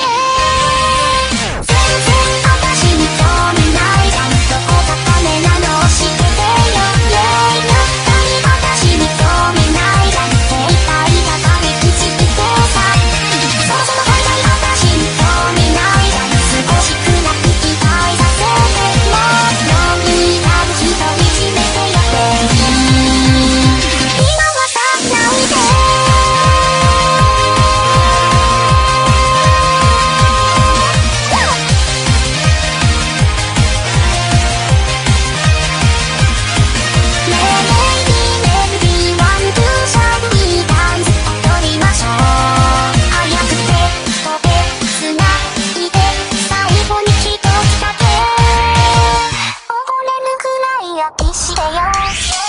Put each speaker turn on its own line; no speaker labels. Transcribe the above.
stay. よしよ。